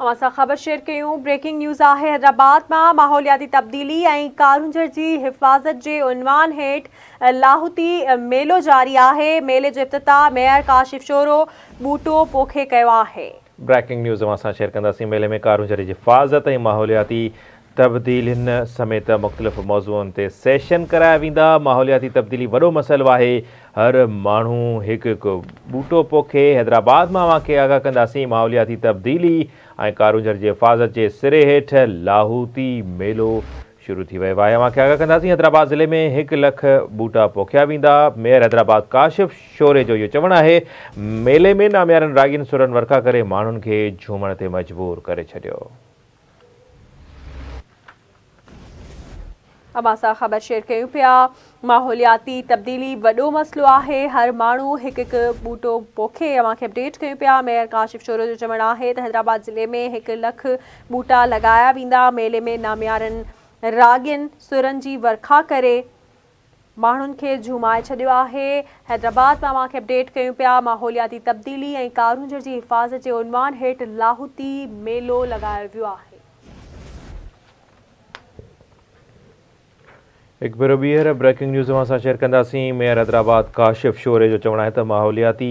हमारे ख़बर शेयर क्यों ब्रेकिंग न्यूज़ हैदराबाद में माहौलियाती तब्दीली ऐं कारूंजर हिफ़ाज़त के उनवान हेठ लाहौती मेलो जारी आहे मेले के इफ़्तिताह मेयर काशिफ शोरो बूटो पोखे ब्रेकिंग न्यूज़ शेयर मेले में कारूंजर की हिफ़ाज़त माहौलिया माहौलियाती तबदीलियुनि समेत मुख़्तलिफ़ मौज़ूअ ते सेशन कराया वेंदा माहौलियाती तब्दीली वॾो मसइलो आहे हर माण्हू हिकु हिकु ॿूटो पोखे हैदराबाद मां आगाह कंदासीं माहौलियाती तबदीली ऐं कारूजर जे हिफ़ाज़त जे सिरे हेठि लाहूती मेलो शुरू थी वियो आहे आगाह कंदासीं हैदराबाद ज़िले में हिकु लख ॿूटा पोखिया वेंदा मेयर हैदराबाद काशिफ़ शोरे जो इहो चवणु आहे मेले में नामियानि रागियुनि सुरनि वर्खा करे माण्हुनि खे झूमण ते मजबूर करे छॾियो अमांसां ख़बर शेयर कयूं पिया माहौलियाती तब्दीली वॾो मसलो आहे हर माण्हू हिकु हिकु ॿूटो पोखे अव्हांखे अपडेट कयूं पिया मेयर काशिफ शोरो जो चवणु आहे त हैदराबाद ज़िले में हिकु लख ॿूटा लॻाया वेंदा मेले में नाम्यारनि रागियुनि सुरनि जी वर्खा करे माण्हुनि खे झूमाए छॾियो आहे हैदराबाद में अवांखे अपडेट कयूं पिया माहौलियाती तब्दीली ऐं कारूंज जी हिफ़ाज़त जे उनवान हेठि लाहूती मेलो लॻायो वियो आहे हिकु भेरो ॿीहर ब्रेकिंग न्यूज़ मां असां शेयर कंदासीं मेयर हैदराबाद काशिफ़ शोरे जो चवणु आहे त माहौलियाती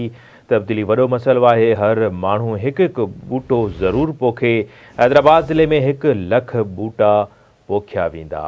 तब्दीली वॾो मसालो आहे हर माण्हू हिकु हिकु ॿूटो ज़रूरु पोखे हैदराबाद ज़िले में हिकु लख ॿूटा पोखिया वेंदा